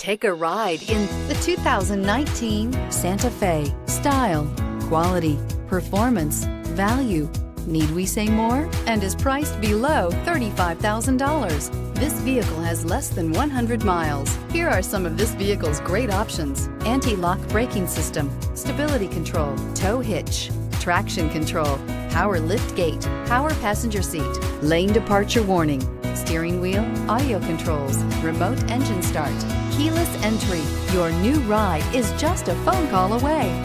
Take a ride in the 2019 Santa Fe. Style, quality, performance, value. Need we say more? And is priced below $35,000. This vehicle has less than 100 miles. Here are some of this vehicle's great options. Anti-lock braking system, stability control, tow hitch, traction control, power lift gate, power passenger seat, lane departure warning, steering wheel, audio controls, remote engine start, keyless entry. Your new ride is just a phone call away.